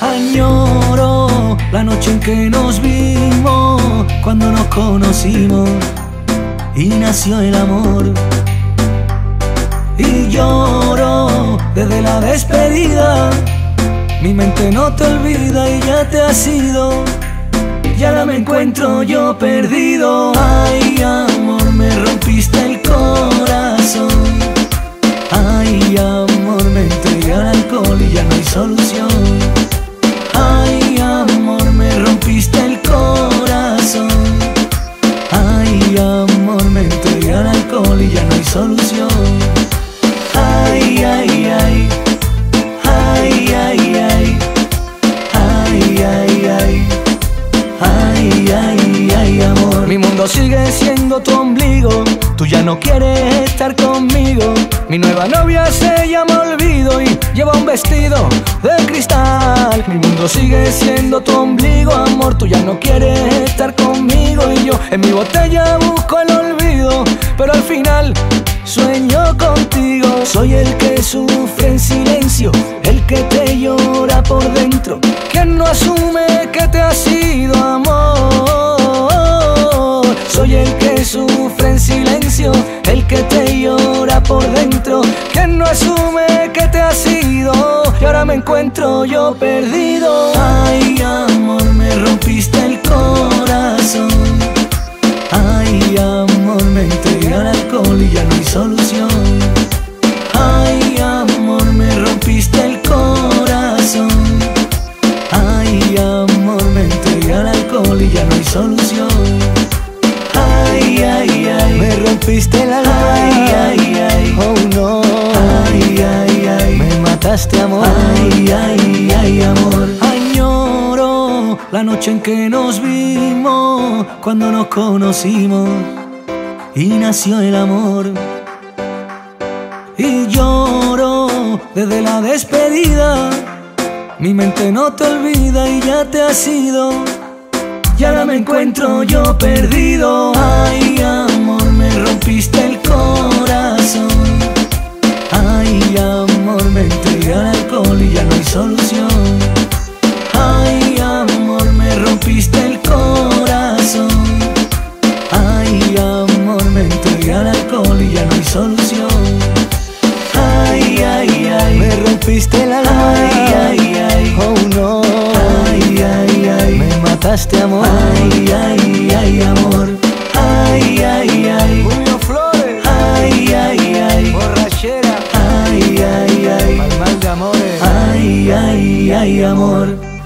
Añoro la noche en que nos vimos, cuando nos conocimos y nació el amor. Y lloro desde la despedida, mi mente no te olvida y ya te has ido. Y ahora me encuentro yo perdido. Ay, amor, me rompiste el corazón. Ay, amor, me entregué al alcohol y ya no hay solución. Ay, amor, me rompiste el corazón. Ay, amor, me entregué al alcohol y ya no hay solución. Ay, ay, ay. Ay, ay, ay. Ay, ay, ay. Ay, ay, ay, amor. Mi mundo sigue siendo tu ombligo. Tú ya no quieres estar conmigo. Mi nueva novia se llama Olvido y lleva un vestido de cristal. Mi mundo sigue siendo tu ombligo, amor. Tú ya no quieres estar conmigo y yo en mi botella busco el olvido. Pero al final sueño contigo. Soy el que sufre en silencio, el que te llora por dentro. Quien no asume sido amor. Soy el que sufre en silencio, el que te llora por dentro. Quien no asume que te ha sido. Y ahora me encuentro yo perdido. Ay, amor, me rompiste solución. Ay, ay, ay, me rompiste el alma. Ay, ay, ay, oh no. Ay, ay, ay, me mataste amor. Ay, ay, ay, amor. Añoro la noche en que nos vimos, cuando nos conocimos y nació el amor. Y lloro desde la despedida. Mi mente no te olvida y ya te has ido. Y ahora me encuentro yo perdido. Ay, amor, me rompiste el corazón. Ay, amor, me entregué al alcohol y ya no hay solución. Ay, amor, me rompiste el corazón. Ay, amor, me entregué al alcohol y ya no hay solución. Ay, ay, ay, me rompiste el alma. Ay, ay, ay, ay, ay, amor.